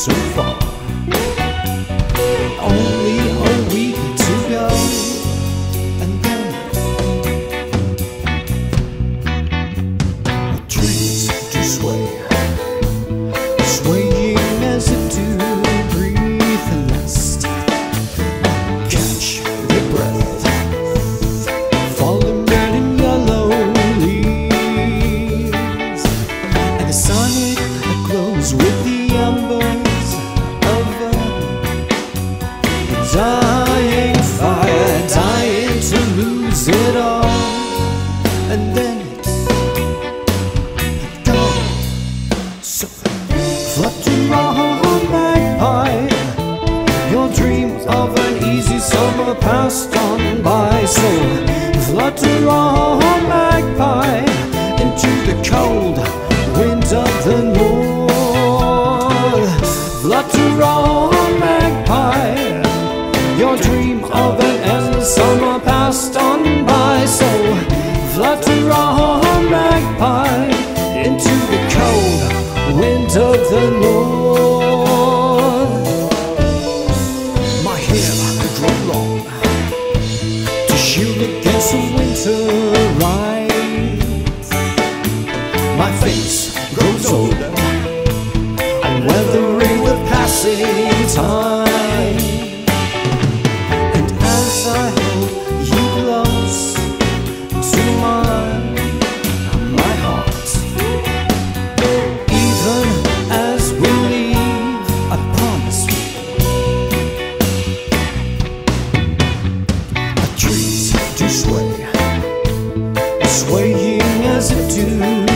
so far. Oh. dying fire, dying to lose it all. And then it's gone. So fluttering on magpie, your dream of an easy summer passed on by. So flutter on magpie into the cold. wind of the north. My hair I long to shield against the winter rise. My face grows older, I'm weathering the passing time. swaying as it do.